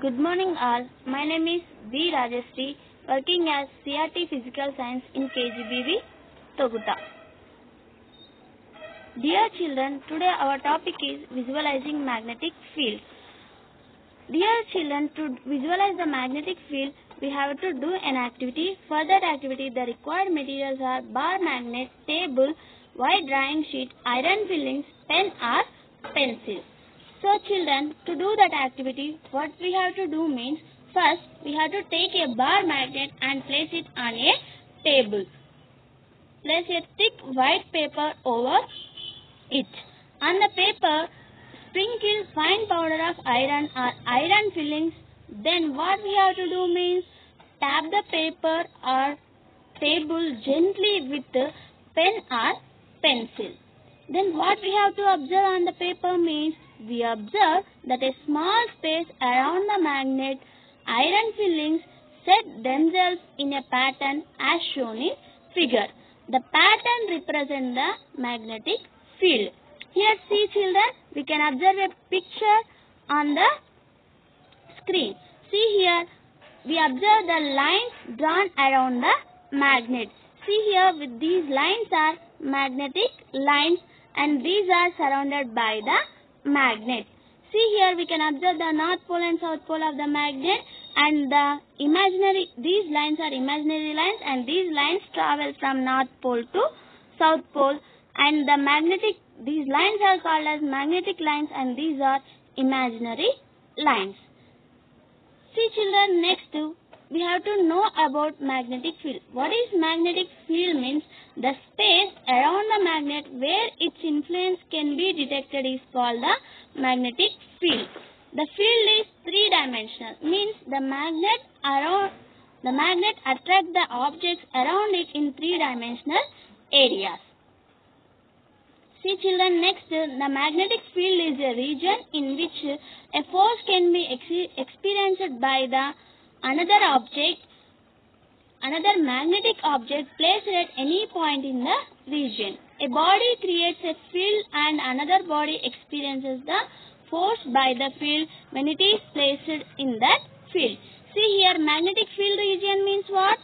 Good morning all. My name is V. Rajastri, working as CRT Physical Science in KGBV, Toguta. Dear children, today our topic is visualizing magnetic field. Dear children, to visualize the magnetic field, we have to do an activity. For that activity, the required materials are bar magnet, table, white drawing sheet, iron fillings, pen or children, to do that activity, what we have to do means, first we have to take a bar magnet and place it on a table. Place a thick white paper over it. On the paper, sprinkle fine powder of iron or iron fillings. Then what we have to do means, tap the paper or table gently with the pen or pencil. Then what we have to observe on the paper means, we observe that a small space around the magnet iron fillings set themselves in a pattern as shown in figure. The pattern represents the magnetic field. Here see children, we can observe a picture on the screen. See here, we observe the lines drawn around the magnet. See here with these lines are magnetic lines and these are surrounded by the magnet. See here we can observe the north pole and south pole of the magnet and the imaginary these lines are imaginary lines and these lines travel from north pole to south pole and the magnetic these lines are called as magnetic lines and these are imaginary lines. See children next to we have to know about magnetic field. What is magnetic field means the space around the magnet where its influence can be detected is called the magnetic field. The field is three dimensional means the magnet around the magnet attract the objects around it in three dimensional areas. See children next the magnetic field is a region in which a force can be ex- experienced by the another object another magnetic object placed at any point in the region. A body creates a field and another body experiences the force by the field when it is placed in that field. See here magnetic field region means what?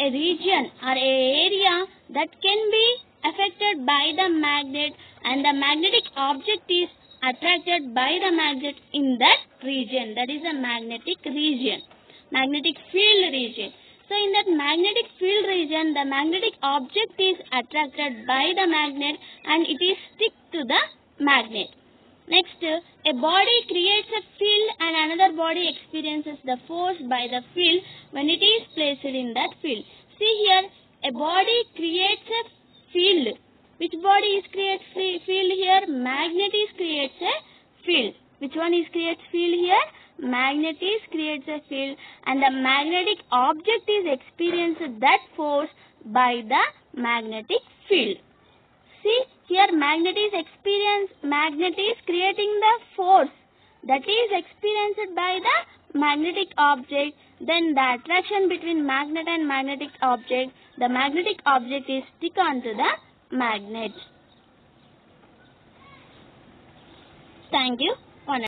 A region or a area that can be affected by the magnet and the magnetic object is attracted by the magnet in that region. That is a magnetic region. Magnetic field region. So in that magnetic field region, the magnetic object is attracted by the magnet and it is stick to the magnet. Next, a body creates a field and another body experiences the force by the field when it is placed in that field. See here, a body creates a field. Which body is creates field here? Magnet is creates a field. Which one is creates field here? Magnet is creates a field and the magnetic object is experienced that force by the magnetic field. See here magnet is experience magnet is creating the force that is experienced by the magnetic object then the attraction between magnet and magnetic object the magnetic object is stick onto the magnet. Thank you on